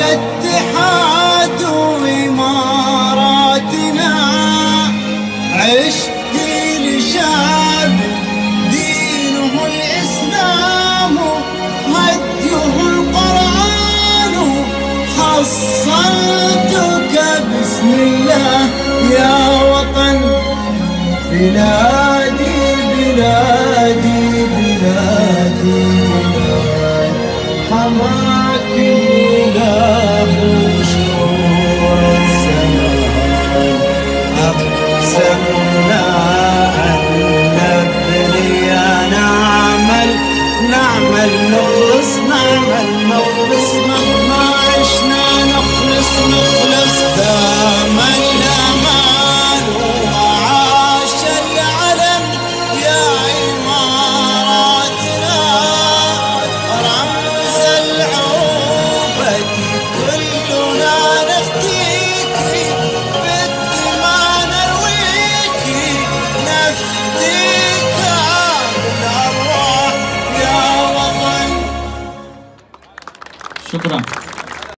اتحاد وإماراتنا عشت لشعب دينه الإسلام هديه القرآن. حصلتك بسم الله يا وطن بلادي بلادي. أقسمنا أن نبني نعمل نعمل نخلص نعمل نخلص شكرا.